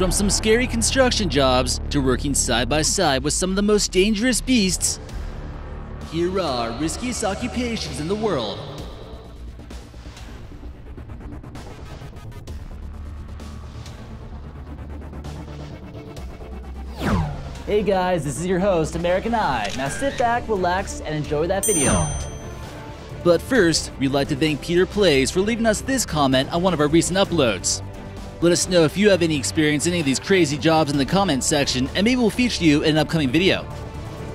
From some scary construction jobs to working side by side with some of the most dangerous beasts, here are riskiest occupations in the world. Hey guys, this is your host, American Eye. Now sit back, relax, and enjoy that video. But first, we'd like to thank Peter Plays for leaving us this comment on one of our recent uploads. Let us know if you have any experience in any of these crazy jobs in the comments section, and maybe we'll feature you in an upcoming video.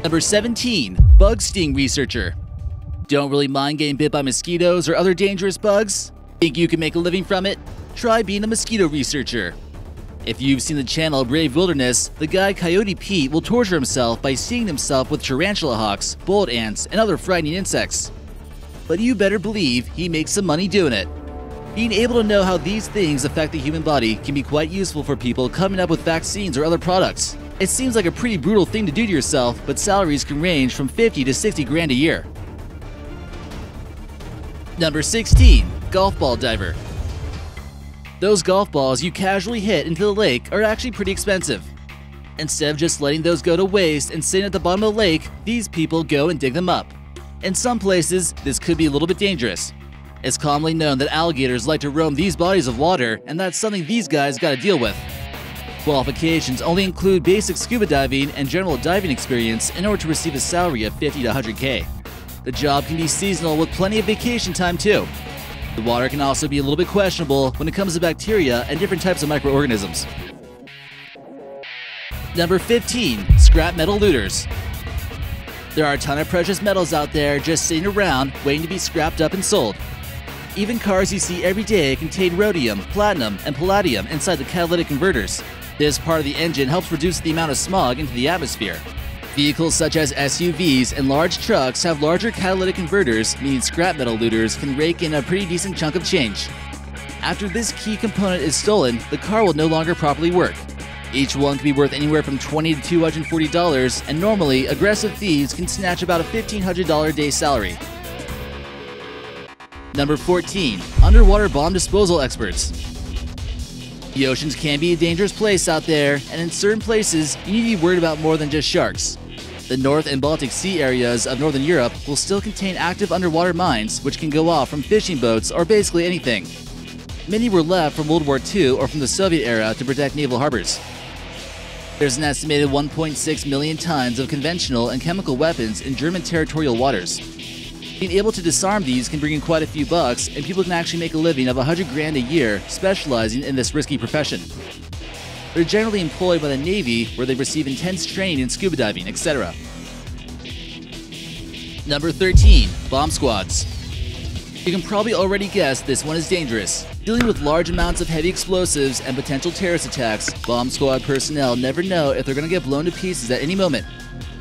Number 17, Bug Sting Researcher. Don't really mind getting bit by mosquitoes or other dangerous bugs? Think you can make a living from it? Try being a mosquito researcher. If you've seen the channel Brave Wilderness, the guy Coyote Pete will torture himself by seeing himself with tarantula hawks, bullet ants, and other frightening insects. But you better believe he makes some money doing it. Being able to know how these things affect the human body can be quite useful for people coming up with vaccines or other products. It seems like a pretty brutal thing to do to yourself, but salaries can range from 50 to 60 grand a year. Number 16, Golf Ball Diver. Those golf balls you casually hit into the lake are actually pretty expensive. Instead of just letting those go to waste and sitting at the bottom of the lake, these people go and dig them up. In some places, this could be a little bit dangerous. It's commonly known that alligators like to roam these bodies of water, and that's something these guys gotta deal with. Qualifications only include basic scuba diving and general diving experience in order to receive a salary of 50 to 100k. The job can be seasonal with plenty of vacation time too. The water can also be a little bit questionable when it comes to bacteria and different types of microorganisms. Number 15. Scrap Metal Looters There are a ton of precious metals out there just sitting around waiting to be scrapped up and sold. Even cars you see every day contain rhodium, platinum, and palladium inside the catalytic converters. This part of the engine helps reduce the amount of smog into the atmosphere. Vehicles such as SUVs and large trucks have larger catalytic converters, meaning scrap metal looters can rake in a pretty decent chunk of change. After this key component is stolen, the car will no longer properly work. Each one can be worth anywhere from 20 to $240, and normally, aggressive thieves can snatch about a $1,500 a day salary. Number 14. Underwater Bomb Disposal Experts The oceans can be a dangerous place out there, and in certain places, you need to be worried about more than just sharks. The North and Baltic Sea areas of Northern Europe will still contain active underwater mines, which can go off from fishing boats or basically anything. Many were left from World War II or from the Soviet era to protect naval harbors. There's an estimated 1.6 million tons of conventional and chemical weapons in German territorial waters. Being able to disarm these can bring in quite a few bucks, and people can actually make a living of 100 grand a year specializing in this risky profession. They're generally employed by the Navy, where they receive intense training in scuba diving, etc. Number 13. Bomb Squads. You can probably already guess this one is dangerous. Dealing with large amounts of heavy explosives and potential terrorist attacks, bomb squad personnel never know if they're going to get blown to pieces at any moment.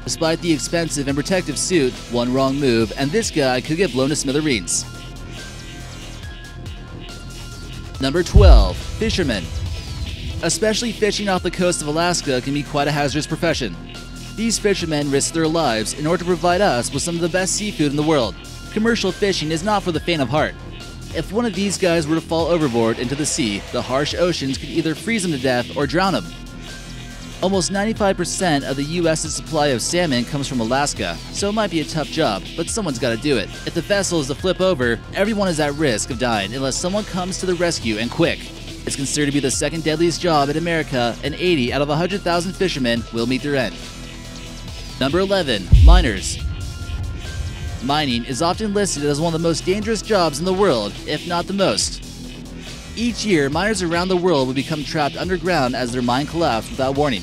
Despite the expensive and protective suit, one wrong move and this guy could get blown to smithereens. Number 12. Fishermen. Especially fishing off the coast of Alaska can be quite a hazardous profession. These fishermen risk their lives in order to provide us with some of the best seafood in the world. Commercial fishing is not for the faint of heart. If one of these guys were to fall overboard into the sea, the harsh oceans could either freeze them to death or drown them. Almost 95% of the US's supply of salmon comes from Alaska, so it might be a tough job, but someone's gotta do it. If the vessel is to flip over, everyone is at risk of dying unless someone comes to the rescue and quick. It's considered to be the second deadliest job in America, and 80 out of 100,000 fishermen will meet their end. Number 11. Miners. Mining is often listed as one of the most dangerous jobs in the world, if not the most. Each year, miners around the world would become trapped underground as their mine collapsed without warning.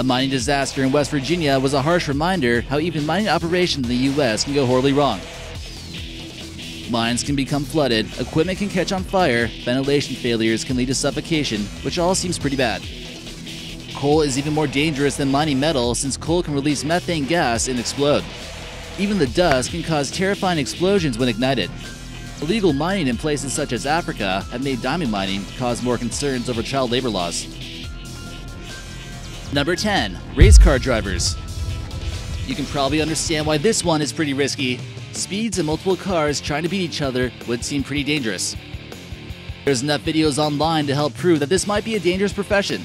A mining disaster in West Virginia was a harsh reminder how even mining operations in the US can go horribly wrong. Mines can become flooded, equipment can catch on fire, ventilation failures can lead to suffocation, which all seems pretty bad. Coal is even more dangerous than mining metal since coal can release methane gas and explode. Even the dust can cause terrifying explosions when ignited. Illegal mining in places such as Africa have made diamond mining cause more concerns over child labor laws. Number 10. Race car drivers. You can probably understand why this one is pretty risky. Speeds and multiple cars trying to beat each other would seem pretty dangerous. There's enough videos online to help prove that this might be a dangerous profession.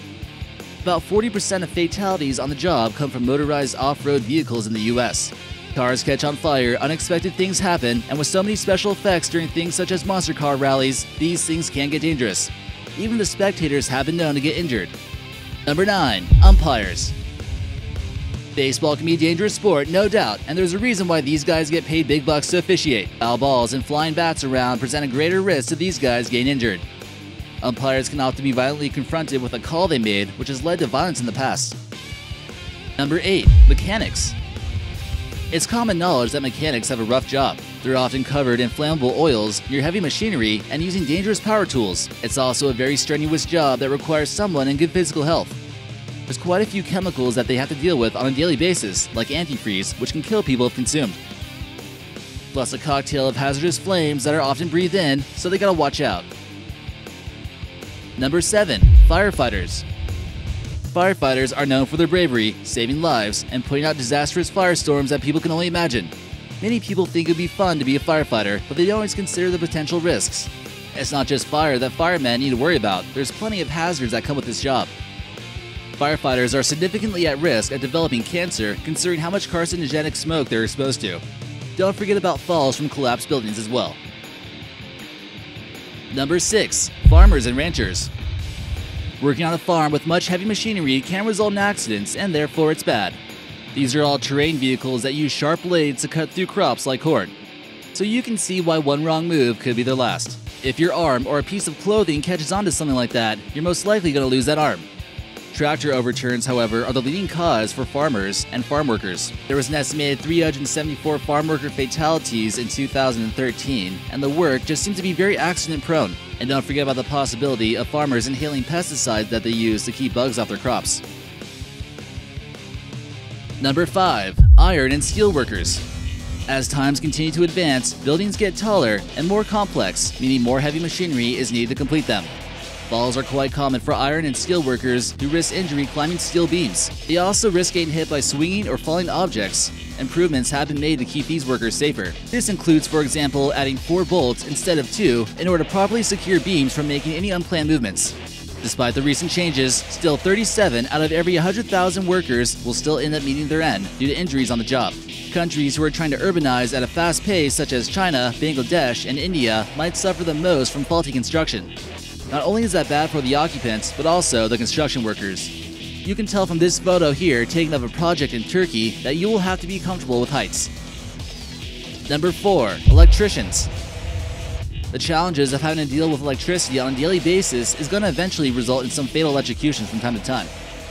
About 40% of fatalities on the job come from motorized off-road vehicles in the US. Cars catch on fire, unexpected things happen, and with so many special effects during things such as monster car rallies, these things can get dangerous. Even the spectators have been known to get injured. Number 9. Umpires Baseball can be a dangerous sport, no doubt, and there's a reason why these guys get paid big bucks to officiate. Foul balls and flying bats around present a greater risk to these guys getting injured. Umpires can often be violently confronted with a call they made, which has led to violence in the past. Number 8. Mechanics It's common knowledge that mechanics have a rough job. They're often covered in flammable oils, near heavy machinery, and using dangerous power tools. It's also a very strenuous job that requires someone in good physical health. There's quite a few chemicals that they have to deal with on a daily basis, like antifreeze, which can kill people if consumed. Plus a cocktail of hazardous flames that are often breathed in, so they gotta watch out. Number 7. Firefighters Firefighters are known for their bravery, saving lives, and putting out disastrous firestorms that people can only imagine. Many people think it would be fun to be a firefighter, but they don't always consider the potential risks. It's not just fire that firemen need to worry about, there's plenty of hazards that come with this job. Firefighters are significantly at risk of developing cancer considering how much carcinogenic smoke they're exposed to. Don't forget about falls from collapsed buildings as well. Number 6. Farmers and Ranchers Working on a farm with much heavy machinery can result in accidents, and therefore it's bad. These are all terrain vehicles that use sharp blades to cut through crops like corn. So you can see why one wrong move could be their last. If your arm or a piece of clothing catches onto something like that, you're most likely going to lose that arm. Tractor overturns, however, are the leading cause for farmers and farm workers. There was an estimated 374 farm worker fatalities in 2013, and the work just seems to be very accident prone. And don't forget about the possibility of farmers inhaling pesticides that they use to keep bugs off their crops. Number 5. Iron and steel workers. As times continue to advance, buildings get taller and more complex, meaning more heavy machinery is needed to complete them. Falls are quite common for iron and steel workers who risk injury climbing steel beams. They also risk getting hit by swinging or falling objects. Improvements have been made to keep these workers safer. This includes, for example, adding four bolts instead of two in order to properly secure beams from making any unplanned movements. Despite the recent changes, still 37 out of every 100,000 workers will still end up meeting their end due to injuries on the job. Countries who are trying to urbanize at a fast pace, such as China, Bangladesh, and India, might suffer the most from faulty construction. Not only is that bad for the occupants, but also the construction workers. You can tell from this photo here taken of a project in Turkey that you will have to be comfortable with heights. Number 4. Electricians The challenges of having to deal with electricity on a daily basis is going to eventually result in some fatal electrocutions from time to time.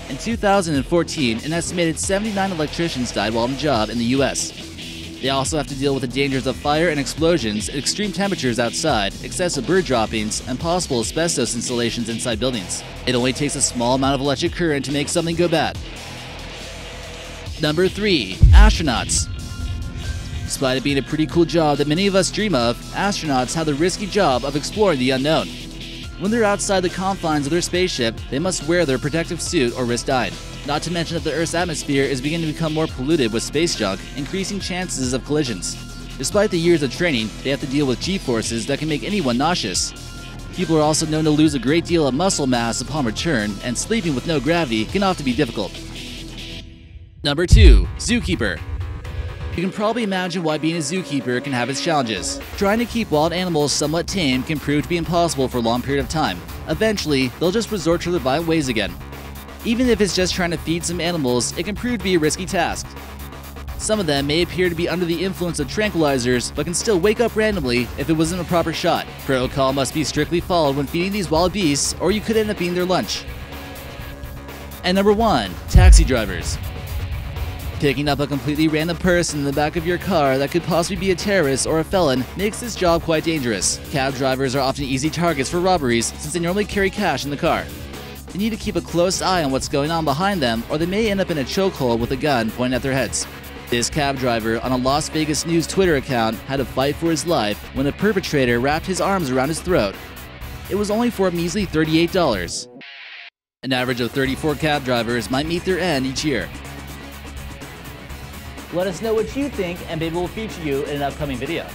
In 2014, an estimated 79 electricians died while on the job in the US. They also have to deal with the dangers of fire and explosions, extreme temperatures outside, excessive bird droppings, and possible asbestos installations inside buildings. It only takes a small amount of electric current to make something go bad. Number 3. Astronauts Despite it being a pretty cool job that many of us dream of, astronauts have the risky job of exploring the unknown. When they're outside the confines of their spaceship, they must wear their protective suit or risk dying. Not to mention that the Earth's atmosphere is beginning to become more polluted with space junk, increasing chances of collisions. Despite the years of training, they have to deal with g-forces that can make anyone nauseous. People are also known to lose a great deal of muscle mass upon return, and sleeping with no gravity can often be difficult. Number 2. Zookeeper You can probably imagine why being a zookeeper can have its challenges. Trying to keep wild animals somewhat tame can prove to be impossible for a long period of time. Eventually, they'll just resort to their violent ways again. Even if it's just trying to feed some animals, it can prove to be a risky task. Some of them may appear to be under the influence of tranquilizers, but can still wake up randomly if it wasn't a proper shot. Protocol must be strictly followed when feeding these wild beasts, or you could end up being their lunch. And number 1. Taxi drivers. Picking up a completely random person in the back of your car that could possibly be a terrorist or a felon makes this job quite dangerous. Cab drivers are often easy targets for robberies since they normally carry cash in the car. They need to keep a close eye on what's going on behind them, or they may end up in a chokehold with a gun pointed at their heads. This cab driver on a Las Vegas News Twitter account had to fight for his life when a perpetrator wrapped his arms around his throat. It was only for a measly $38. An average of 34 cab drivers might meet their end each year. Let us know what you think, and maybe we'll feature you in an upcoming video.